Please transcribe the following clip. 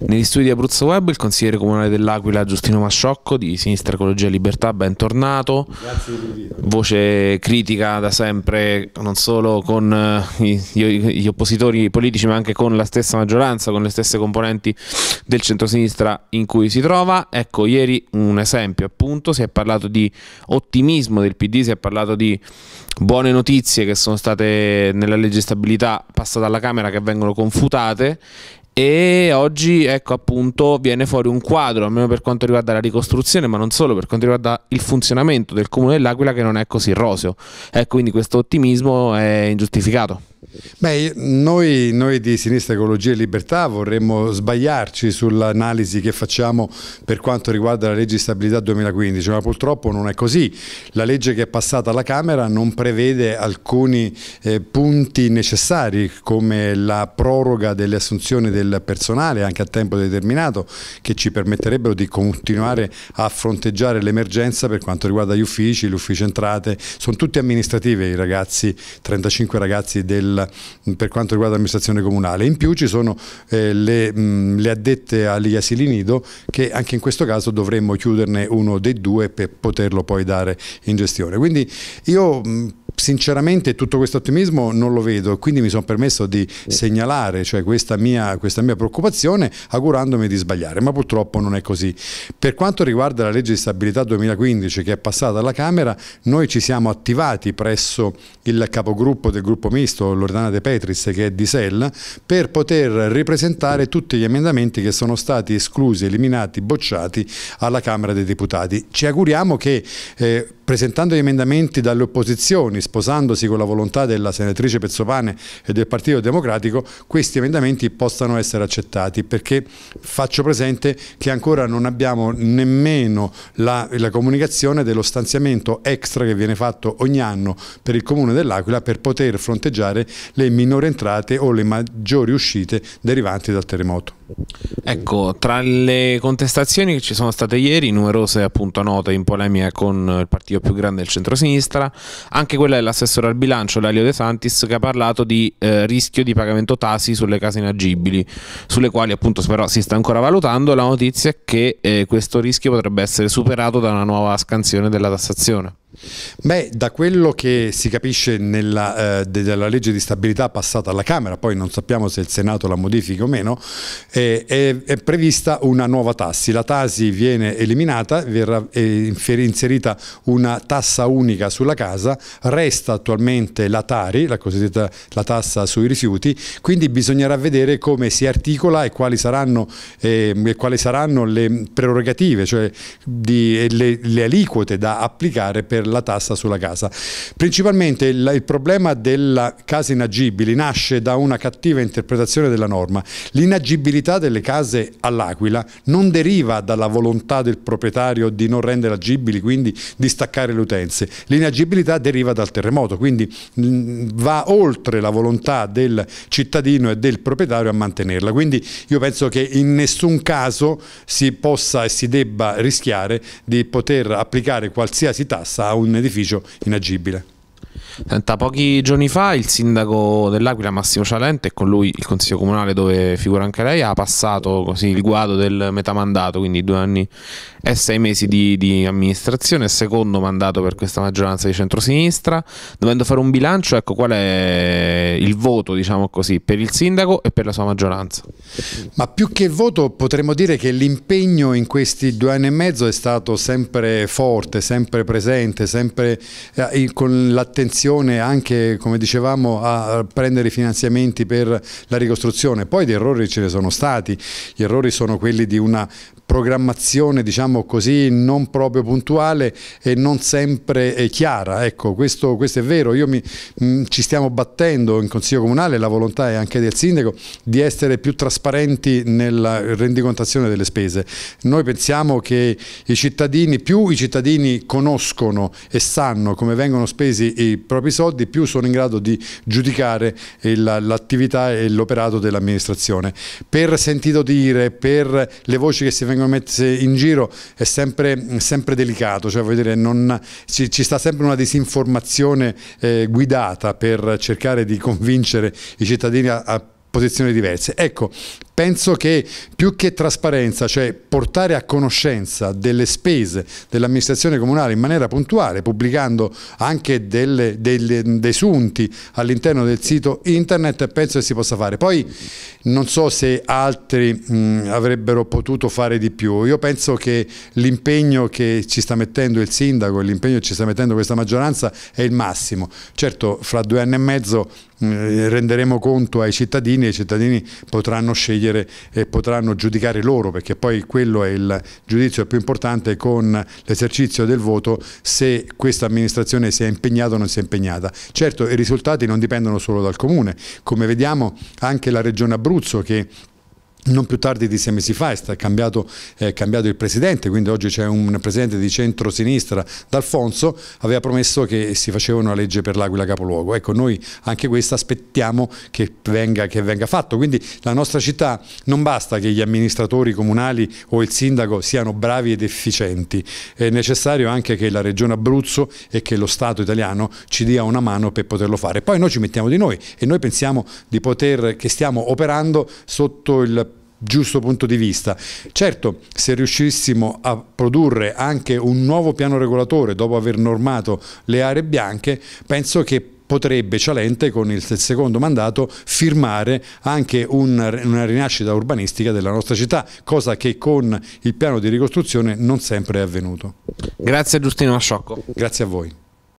Negli studi di Abruzzo Web il consigliere comunale dell'Aquila Giustino Masciocco di Sinistra Ecologia e Libertà, bentornato. Grazie Voce critica da sempre, non solo con eh, gli oppositori politici ma anche con la stessa maggioranza, con le stesse componenti del centrosinistra in cui si trova. Ecco, ieri un esempio appunto, si è parlato di ottimismo del PD, si è parlato di buone notizie che sono state nella legge stabilità passata alla Camera che vengono confutate e oggi ecco appunto viene fuori un quadro almeno per quanto riguarda la ricostruzione ma non solo per quanto riguarda il funzionamento del comune dell'Aquila che non è così roseo. Ecco quindi questo ottimismo è ingiustificato Beh, noi, noi, di Sinistra Ecologia e Libertà vorremmo sbagliarci sull'analisi che facciamo per quanto riguarda la legge di stabilità 2015, ma purtroppo non è così. La legge che è passata alla Camera non prevede alcuni eh, punti necessari come la proroga delle assunzioni del personale anche a tempo determinato che ci permetterebbero di continuare a fronteggiare l'emergenza per quanto riguarda gli uffici, le uffici entrate, sono tutti amministrativi i ragazzi, 35 ragazzi del del, per quanto riguarda l'amministrazione comunale. In più ci sono eh, le, mh, le, addette agli asili nido che anche in questo caso dovremmo chiuderne uno dei due per poterlo poi dare in gestione. Quindi io mh, sinceramente tutto questo ottimismo non lo vedo e quindi mi sono permesso di segnalare cioè, questa, mia, questa, mia, preoccupazione augurandomi di sbagliare, ma purtroppo non è così. Per quanto riguarda la legge di stabilità 2015 che è passata alla Camera, noi ci siamo attivati presso il capogruppo del gruppo misto, Loredana De Petris, che è di SEL, per poter ripresentare tutti gli emendamenti che sono stati esclusi, eliminati, bocciati alla Camera dei Deputati. Ci auguriamo che eh, presentando gli emendamenti dalle opposizioni, sposandosi con la volontà della senatrice Pezzopane e del Partito Democratico, questi emendamenti possano essere accettati perché faccio presente che ancora non abbiamo nemmeno la, la comunicazione dello stanziamento extra che viene fatto ogni anno per il Comune dell'Aquila per poter fronteggiare le minori entrate o le maggiori uscite derivanti dal terremoto. Ecco, tra le contestazioni che ci sono state ieri, numerose appunto note in polemica con il partito più grande del centro-sinistra, anche quella dell'assessore al bilancio, Lelio De Santis, che ha parlato di eh, rischio di pagamento tasi sulle case inagibili, sulle quali appunto però si sta ancora valutando. La notizia è che eh, questo rischio potrebbe essere superato da una nuova scansione della tassazione. Beh, da quello che si capisce nella, eh, della legge di stabilità passata alla Camera, poi non sappiamo se il Senato la modifica o meno, eh, è, è, prevista una nuova tassi. La Tasi viene eliminata, verrà inserita una tassa unica sulla casa, resta attualmente la Tari, la cosiddetta la tassa sui rifiuti, quindi bisognerà vedere come si articola e quali saranno, eh, e quali saranno le prerogative, cioè di, le, le aliquote da applicare per per la tassa sulla casa. Principalmente il, il problema della casa inagibili nasce da una cattiva interpretazione della norma. L'inagibilità delle case all'Aquila non deriva dalla volontà del proprietario di non rendere agibili, quindi di staccare le utenze. L'inagibilità deriva dal terremoto, quindi va oltre la volontà del cittadino e del proprietario a mantenerla. Quindi io penso che in nessun caso si possa e si debba rischiare di poter applicare qualsiasi tassa un edificio inagibile. Senta, pochi giorni fa il sindaco dell'Aquila Massimo Cialente e con lui il consiglio comunale dove figura anche lei ha passato così il guado del metamandato, quindi due anni e sei mesi di, di amministrazione, secondo mandato per questa maggioranza di centrosinistra, dovendo fare un bilancio, ecco qual è il voto diciamo così per il sindaco e per la sua maggioranza? Ma più che voto potremmo dire che l'impegno in questi due anni e mezzo è stato sempre forte, sempre presente, sempre eh, con l'attenzione attenzione anche, come dicevamo, a prendere i finanziamenti per la ricostruzione. Poi di errori ce ne sono stati, gli errori sono quelli di una programmazione diciamo così non proprio puntuale e non sempre eh, chiara. Ecco questo, questo, è vero. Io mi, mh, mm, ci stiamo battendo in consiglio comunale la volontà è anche del sindaco di essere più trasparenti nella rendicontazione delle spese. Noi pensiamo che i cittadini più i cittadini conoscono e sanno come vengono spesi i propri soldi più sono in grado di giudicare l'attività e l'operato dell'amministrazione per sentito dire per le voci che si vengono messe in giro è sempre, sempre delicato, cioè, dire, non, ci, ci, sta sempre una disinformazione eh, guidata per cercare di convincere i cittadini a, a posizioni diverse. Ecco, penso che più che trasparenza, cioè portare a conoscenza delle spese dell'amministrazione comunale in maniera puntuale, pubblicando anche delle, delle desunti all'interno del sito internet, penso che si possa fare. Poi non so se altri mh, avrebbero potuto fare di più, io penso che l'impegno che ci sta mettendo il sindaco, l'impegno che ci sta mettendo questa maggioranza è il massimo. Certo, fra due anni e mezzo eh, renderemo conto ai cittadini e i cittadini potranno scegliere e potranno giudicare loro perché poi quello è il giudizio più importante con l'esercizio del voto se questa amministrazione si è impegnata o non si è impegnata. Certo i risultati non dipendono solo dal comune, come vediamo anche la regione Abruzzo che non più tardi di sei mesi fa è cambiato, è cambiato il presidente, quindi oggi c'è un presidente di centro-sinistra, D'Alfonso, aveva promesso che si faceva una legge per l'Aquila capoluogo. Ecco, noi anche questo aspettiamo che venga, che venga fatto. Quindi la nostra città non basta che gli amministratori comunali o il sindaco siano bravi ed efficienti, è necessario anche che la Regione Abruzzo e che lo Stato italiano ci dia una mano per poterlo fare. Poi noi ci mettiamo di noi e noi pensiamo di poter, che stiamo operando sotto il giusto punto di vista. Certo, se riuscissimo a produrre anche un nuovo piano regolatore dopo aver normato le aree bianche, penso che potrebbe Cialente con il secondo mandato firmare anche un, una rinascita urbanistica della nostra città, cosa che con il piano di ricostruzione non sempre è avvenuto. Grazie Giustino Masciocco. Grazie a voi.